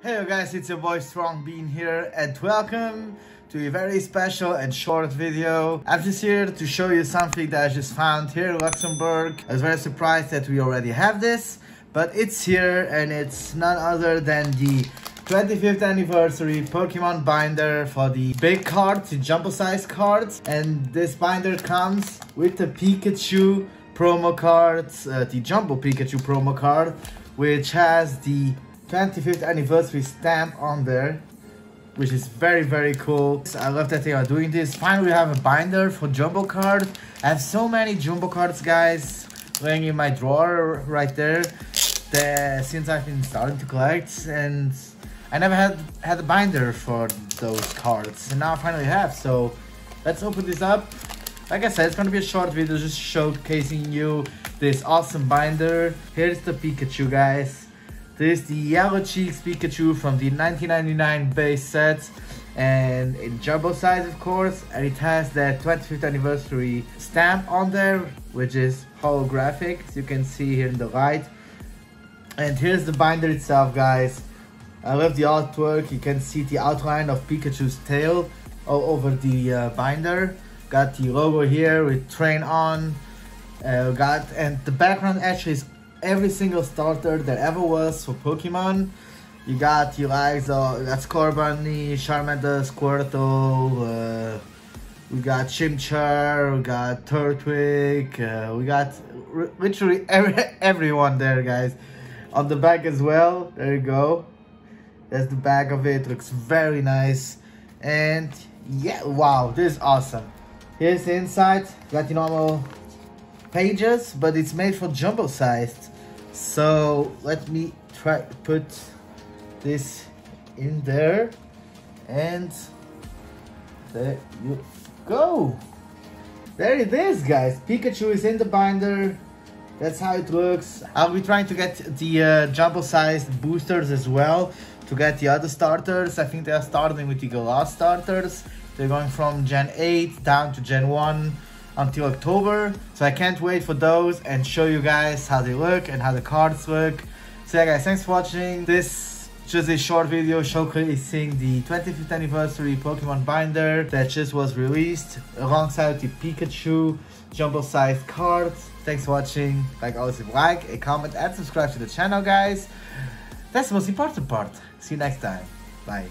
Hey guys, it's your boy Strong Bean here and welcome to a very special and short video. I'm just here to show you something that I just found here in Luxembourg. I was very surprised that we already have this, but it's here and it's none other than the 25th anniversary Pokemon binder for the big cards, the jumbo size cards. And this binder comes with the Pikachu promo cards, uh, the jumbo Pikachu promo card, which has the 25th anniversary stamp on there which is very very cool. I love that they are doing this. Finally we have a binder for jumbo cards i have so many jumbo cards guys laying in my drawer right there that since i've been starting to collect and i never had had a binder for those cards. And now i finally have so let's open this up. Like i said it's gonna be a short video just showcasing you this awesome binder. Here's the pikachu guys this is the Yellow Cheeks Pikachu from the 1999 base set. And in jumbo size of course and it has that 25th anniversary stamp on there which is holographic as you can see here in the light and here's the binder itself guys. I love the artwork. You can see the outline of Pikachu's tail all over the uh, binder. Got the logo here with train on uh, got and the background actually is every single starter that ever was for Pokemon. You got your likes that's Scorbunny, Charmander, Squirtle, uh, we got Chimchar, we got Turtwig, uh, we got literally every, everyone there guys. On the back as well, there you go. That's the back of it, looks very nice. And yeah, wow, this is awesome. Here's the inside, got the normal pages, but it's made for jumbo sized. So let me try put this in there and there you go. There it is guys. Pikachu is in the binder. That's how it looks. I'll be trying to get the uh, jumbo sized boosters as well to get the other starters. I think they are starting with the grass starters. They're going from Gen 8 down to Gen 1 until October. So I can't wait for those and show you guys how they look and how the cards look. So yeah guys, thanks for watching. This just a short video showcasing the 25th anniversary Pokemon binder that just was released alongside the Pikachu jumbo sized cards. Thanks for watching. Like always, like, a comment, and subscribe to the channel, guys. That's the most important part. See you next time. Bye.